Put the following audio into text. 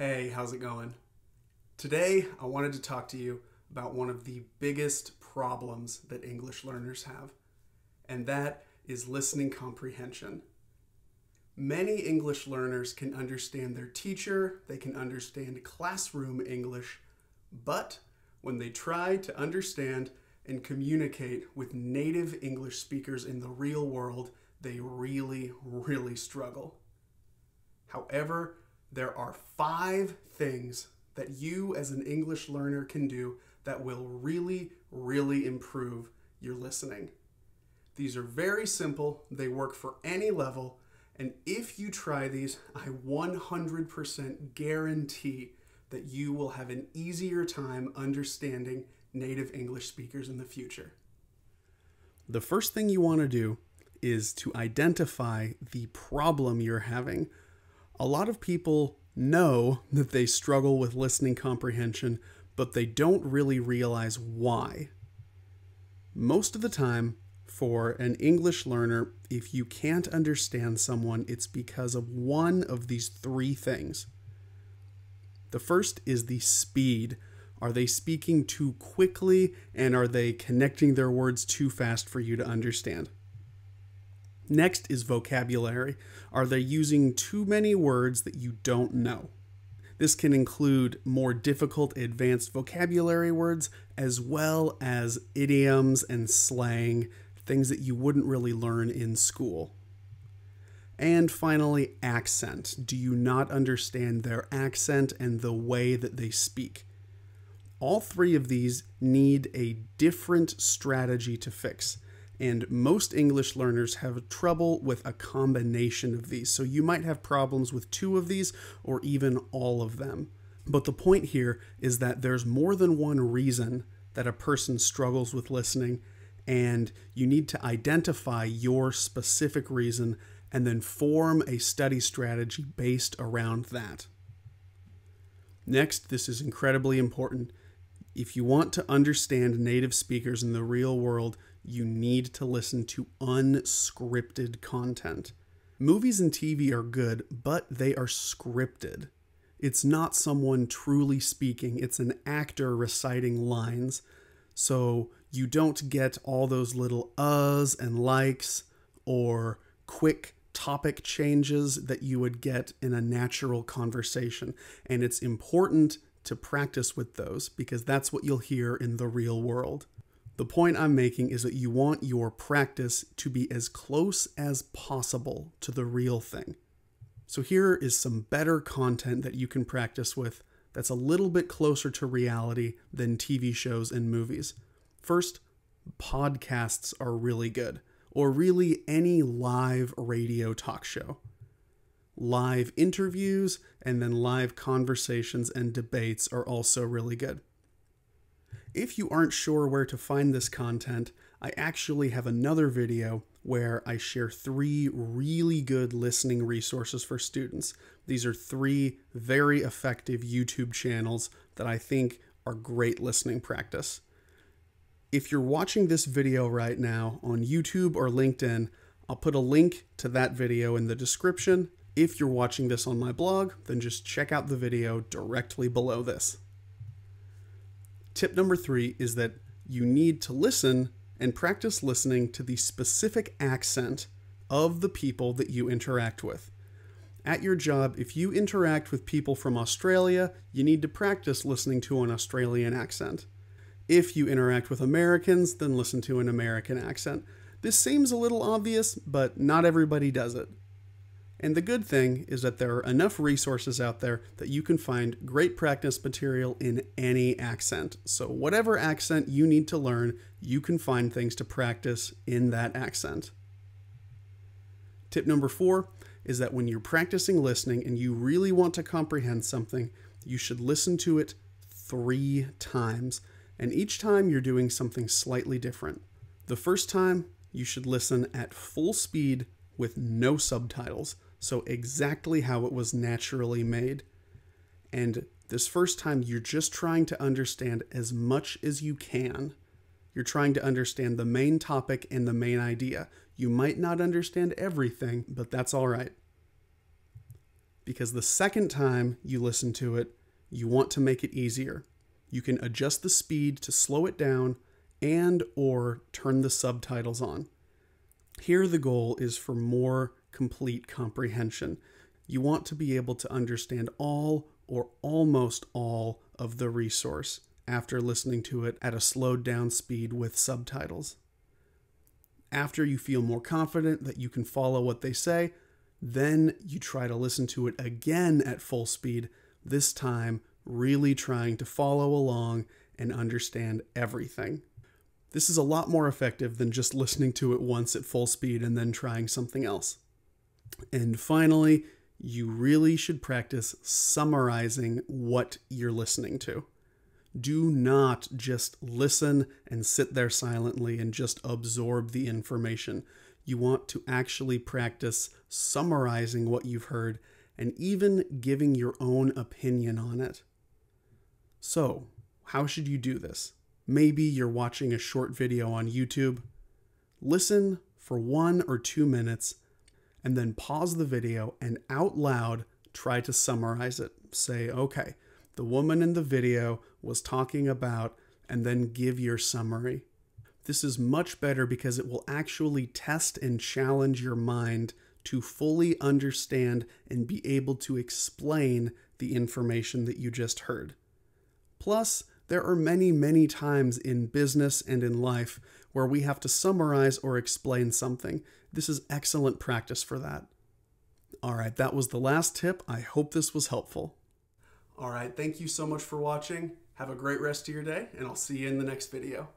Hey, how's it going? Today, I wanted to talk to you about one of the biggest problems that English learners have, and that is listening comprehension. Many English learners can understand their teacher, they can understand classroom English, but when they try to understand and communicate with native English speakers in the real world, they really, really struggle. However, there are five things that you as an English learner can do that will really, really improve your listening. These are very simple, they work for any level, and if you try these, I 100% guarantee that you will have an easier time understanding native English speakers in the future. The first thing you want to do is to identify the problem you're having. A lot of people know that they struggle with listening comprehension, but they don't really realize why. Most of the time, for an English learner, if you can't understand someone, it's because of one of these three things. The first is the speed. Are they speaking too quickly and are they connecting their words too fast for you to understand? Next is vocabulary. Are they using too many words that you don't know? This can include more difficult advanced vocabulary words as well as idioms and slang, things that you wouldn't really learn in school. And finally, accent. Do you not understand their accent and the way that they speak? All three of these need a different strategy to fix and most English learners have trouble with a combination of these. So you might have problems with two of these or even all of them. But the point here is that there's more than one reason that a person struggles with listening, and you need to identify your specific reason and then form a study strategy based around that. Next, this is incredibly important. If you want to understand native speakers in the real world, you need to listen to unscripted content. Movies and TV are good, but they are scripted. It's not someone truly speaking, it's an actor reciting lines. So you don't get all those little uhs and likes or quick topic changes that you would get in a natural conversation. And it's important to practice with those because that's what you'll hear in the real world. The point I'm making is that you want your practice to be as close as possible to the real thing. So here is some better content that you can practice with that's a little bit closer to reality than TV shows and movies. First, podcasts are really good, or really any live radio talk show. Live interviews and then live conversations and debates are also really good. If you aren't sure where to find this content, I actually have another video where I share three really good listening resources for students. These are three very effective YouTube channels that I think are great listening practice. If you're watching this video right now on YouTube or LinkedIn, I'll put a link to that video in the description. If you're watching this on my blog, then just check out the video directly below this. Tip number three is that you need to listen and practice listening to the specific accent of the people that you interact with. At your job, if you interact with people from Australia, you need to practice listening to an Australian accent. If you interact with Americans, then listen to an American accent. This seems a little obvious, but not everybody does it. And the good thing is that there are enough resources out there that you can find great practice material in any accent. So, whatever accent you need to learn, you can find things to practice in that accent. Tip number four is that when you're practicing listening and you really want to comprehend something, you should listen to it three times. And each time you're doing something slightly different. The first time, you should listen at full speed with no subtitles so exactly how it was naturally made. And this first time, you're just trying to understand as much as you can. You're trying to understand the main topic and the main idea. You might not understand everything, but that's all right. because the second time you listen to it, you want to make it easier. You can adjust the speed to slow it down and or turn the subtitles on. Here the goal is for more complete comprehension. You want to be able to understand all or almost all of the resource after listening to it at a slowed down speed with subtitles. After you feel more confident that you can follow what they say, then you try to listen to it again at full speed, this time really trying to follow along and understand everything. This is a lot more effective than just listening to it once at full speed and then trying something else. And finally, you really should practice summarizing what you're listening to. Do not just listen and sit there silently and just absorb the information. You want to actually practice summarizing what you've heard and even giving your own opinion on it. So, how should you do this? Maybe you're watching a short video on YouTube. Listen for one or two minutes and then pause the video and out loud try to summarize it. Say, okay, the woman in the video was talking about, and then give your summary. This is much better because it will actually test and challenge your mind to fully understand and be able to explain the information that you just heard. Plus, there are many, many times in business and in life where we have to summarize or explain something. This is excellent practice for that. All right, that was the last tip. I hope this was helpful. All right, thank you so much for watching. Have a great rest of your day, and I'll see you in the next video.